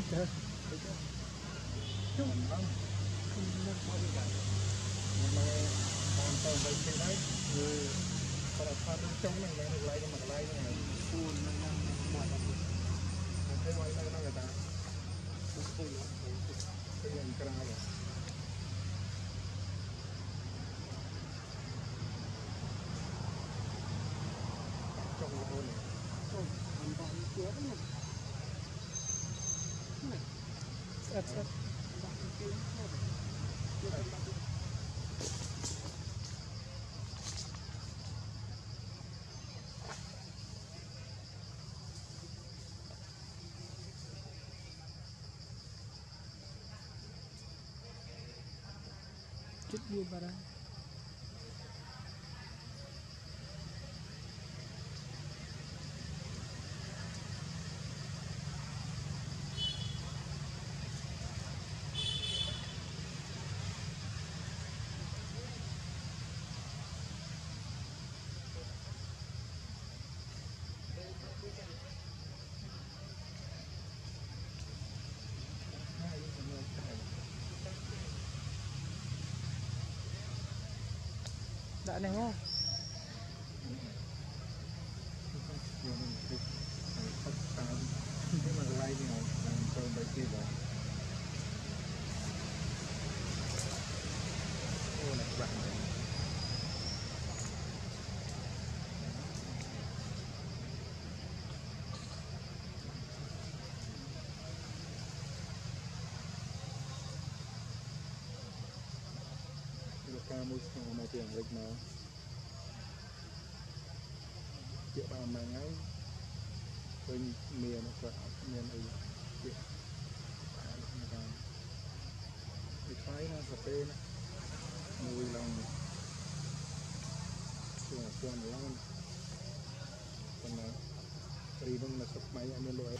it does. It does. Chúc mừng. Không nước quá đi cả. Nhưng mà con tàu vậy trên đấy, người có là pha nước trong này, đang được lấy mà lấy cái này. Full nó nó mọi cái. Mình thấy mọi cái nó người ta. Cũng full. Cái này cái này. ចុងខ្លួនចុងមិនបានទៀតណា আচ্ছা chút buôn vào đây 啊！对呀。ការមួយស្ថាននៅទីអាមេរិកមកជាបានមួយថ្ងៃឃើញមានគាត់អត់មានអីទៀតបានហ្នឹងពីថ្លៃណាសាពេណាមួយឡងជាជាឡងប៉ុន្តែព្រីនឹងនៅស្រុកម៉ៃអត់មានលុយអី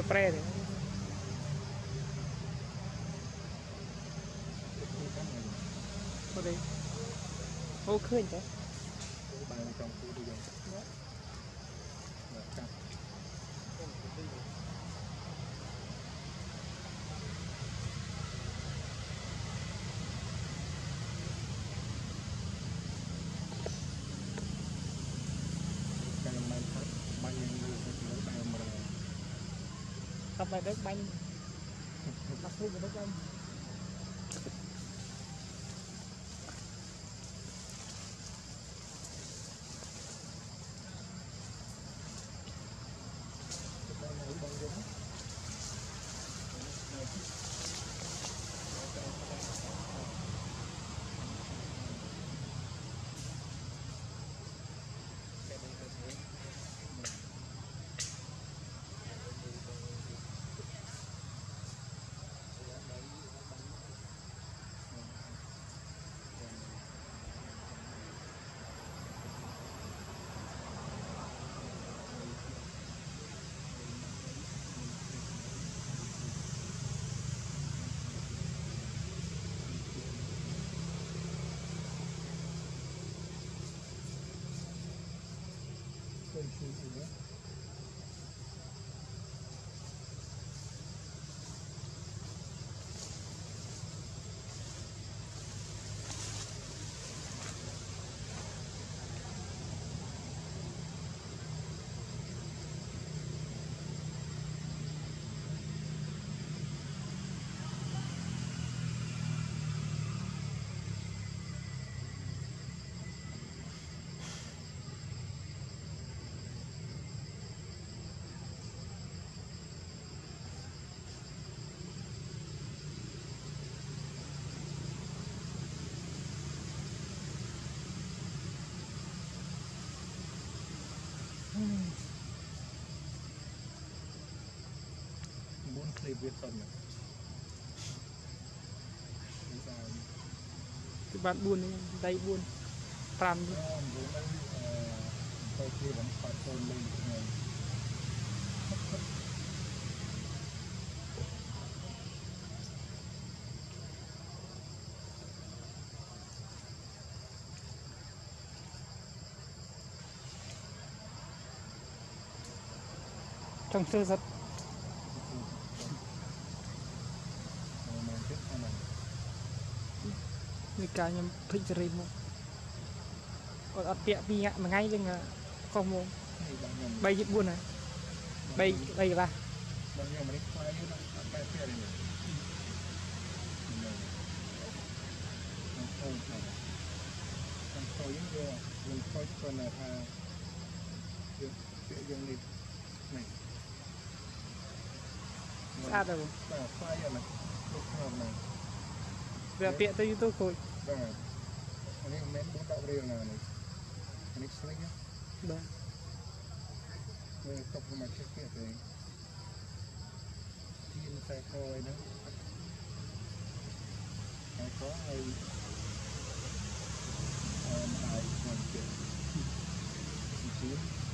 ទៅប្រែទេទៅអូឃើញតើបានចង់គូទៅយើង không phải đất banh mặc dù đất banh places. hơi viên phân này cái bạn buôn ấy, đây buôn pram ờ, trong sơ rất នេះកាខ្ញុំភិកសេរីមកគាត់អត់ពាក់ពីមួយថ្ងៃចឹងកុសមក3 4ណា3 3កន្លះបងខ្ញុំមិនខ្វាយទេអត់ពាក់ទេខ្ញុំខូចយើងយើងខូចគាត់ណាថាយើងពាក្យយើងនេះនេះស្អាតទៅបាទខ្វាយអត់ណាគ្រប់គ្រាន់ណាវាពាកទៅ YouTube គួយបាទនេះមិនមែនប៊ូដករៀលណានេះនេះស្លីបាទវាຕົកមកជិះទៀតទេទីមិនតែខោឯហ្នឹងតែខោហើយអឺមកឲ្យខ្ញុំជិះជិះ